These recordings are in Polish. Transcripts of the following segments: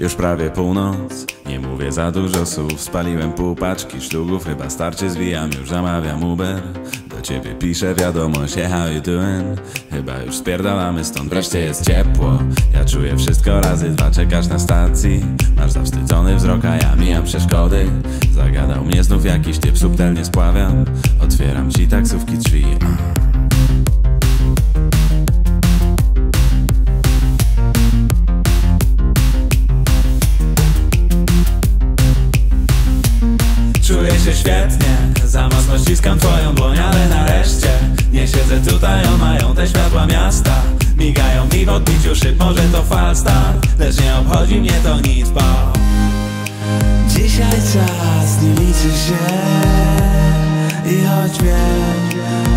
Już prawie północ, nie mówię za dużo słów. Spaliłem pół paczki szlugów, chyba starcie zwijam Już zamawiam Uber, do ciebie piszę wiadomość Hey, how you doing? Chyba już spierdalamy stąd, wreszcie jest ciepło. Ja czuję wszystko razy dwa, czekasz na stacji? Masz zawstydzony wzrok, a ja mijam przeszkody. Zagadał mnie znów jakiś typ, subtelnie spławiam. Otwieram ci taksówki drzwi ściskam twoją dłoń, ale nareszcie Nie siedzę tutaj, o mają te światła miasta. Migają mi w odbiciu szyb, może to falstart Lecz nie obchodzi mnie to nic, Dzisiaj czas nie liczy się I choć wiem,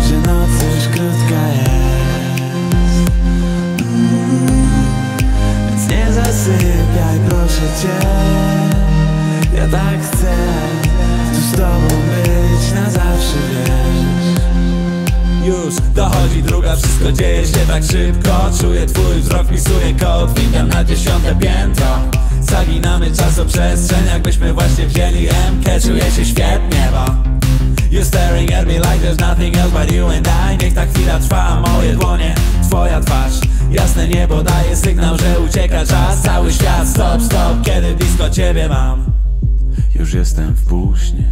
wszystko dzieje się tak szybko. Czuję twój wzrok, wpisuję kod, wingam na dziesiąte piętro. Zaginamy czasoprzestrzeń, jakbyśmy właśnie wzięli MK Czuję się świetnie, bo You're staring at me like there's nothing else but you and I. Niech ta chwila trwa, moje dłonie, twoja twarz. Jasne niebo daje sygnał, że ucieka czas. Cały świat, stop, stop, kiedy blisko ciebie mam. Już jestem w półśnie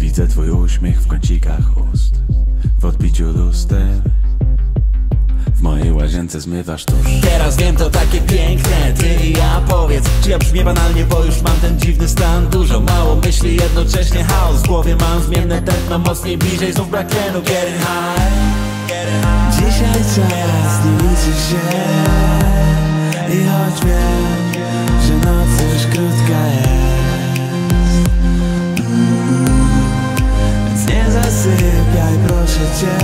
Widzę twój uśmiech w kącikach ust W odbiciu luster. W mojej łazience zmywasz tusz. Teraz wiem to takie piękne, ty i ja powiedz Czy ja brzmię banalnie, bo już mam ten dziwny stan. Dużo, mało myśli, jednocześnie chaos W głowie mam. Zmienne tętno, mocniej bliżej Znów brak tlenu, getting high, getting high. Dzisiaj czas nie liczy się. I choć wiem, zasypiaj proszę cię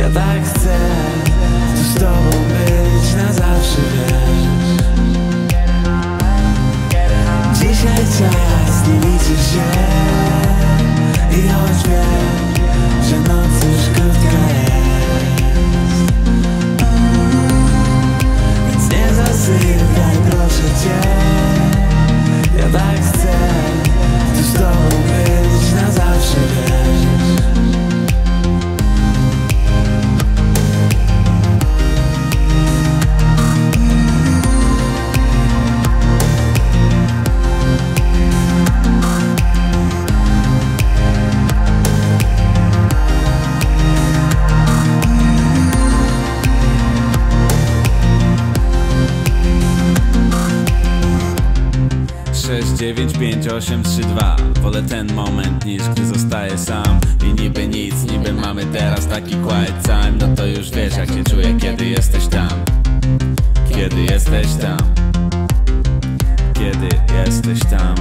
Ja tak chcę tu z tobą być 6, 9, 5, 8, 3, 2 Wolę ten moment niż gdy zostaję sam. I niby nic, niby mamy teraz taki quiet time. No to już wiesz jak się czuję, kiedy jesteś tam. Kiedy jesteś tam. Kiedy jesteś tam.